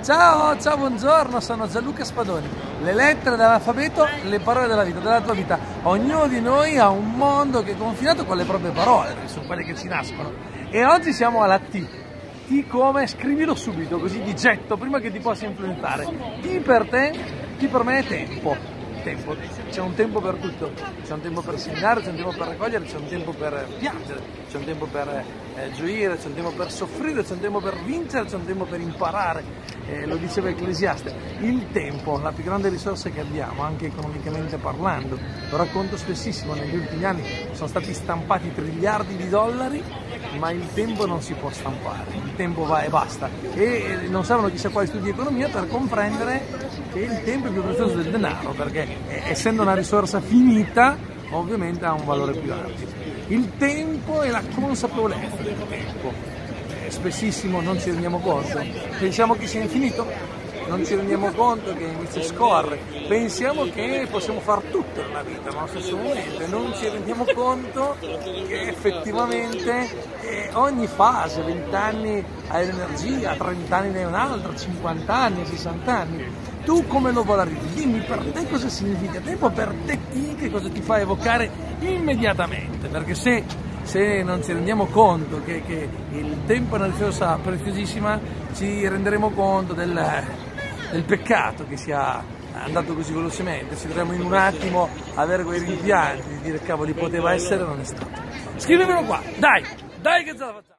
Ciao, ciao, buongiorno, sono Gianluca Spadoni. Le lettere dell'alfabeto, le parole della vita, della tua vita. Ognuno di noi ha un mondo che è confinato con le proprie parole, perché sono quelle che ci nascono. E oggi siamo alla T. T come? Scrivilo subito, così di getto, prima che ti possa influenzare. T per te, T per me è tempo tempo, c'è un tempo per tutto, c'è un tempo per seminare, c'è un tempo per raccogliere, c'è un tempo per piangere, c'è un tempo per eh, gioire, c'è un tempo per soffrire, c'è un tempo per vincere, c'è un tempo per imparare, eh, lo diceva Ecclesiaste, il tempo, la più grande risorsa che abbiamo, anche economicamente parlando, lo racconto spessissimo, negli ultimi anni sono stati stampati triliardi di dollari, ma il tempo non si può stampare, il tempo va e basta e non servono chissà quali studi di economia per comprendere che il tempo è più prezioso del denaro, perché eh, essendo una risorsa finita ovviamente ha un valore più alto. Il tempo è la consapevolezza del tempo. Eh, spessissimo non ci rendiamo conto, pensiamo che sia infinito, non ci rendiamo conto che invece scorre, pensiamo che possiamo fare tutto nella vita, ma allo stesso momento non ci rendiamo conto che effettivamente eh, ogni fase, 20 anni hai l'energia, 30 anni ne hai un'altra, 50 anni, 60 anni. Tu come lo valorizzi? Dimmi per te cosa significa tempo, per te che cosa ti fa evocare immediatamente, perché se se non ci rendiamo conto che, che, il tempo è una risorsa preziosissima, ci renderemo conto del, del peccato che sia andato così velocemente, ci dovremmo in un attimo avere quei rimpianti di dire cavoli poteva essere non è stato. Scrivemelo qua, dai, dai che ce la facciamo!